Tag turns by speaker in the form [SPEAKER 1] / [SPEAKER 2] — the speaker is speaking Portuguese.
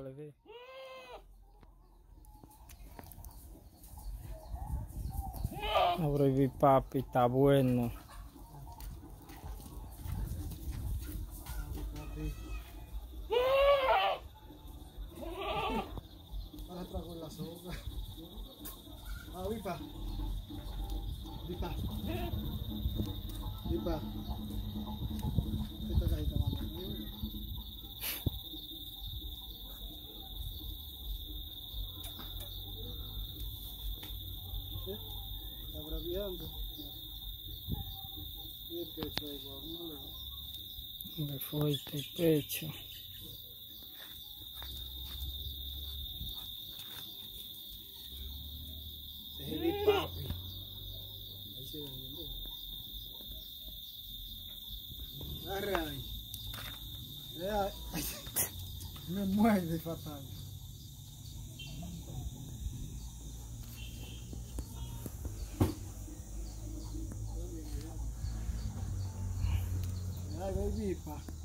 [SPEAKER 1] le vi. Ahora papi, está bueno.
[SPEAKER 2] La soga. Ah. Vipa. Braviando. Y el pecho igual, no le va.
[SPEAKER 1] Me fue el pecho.
[SPEAKER 2] Ese es mi papi. Ahí se ve bien.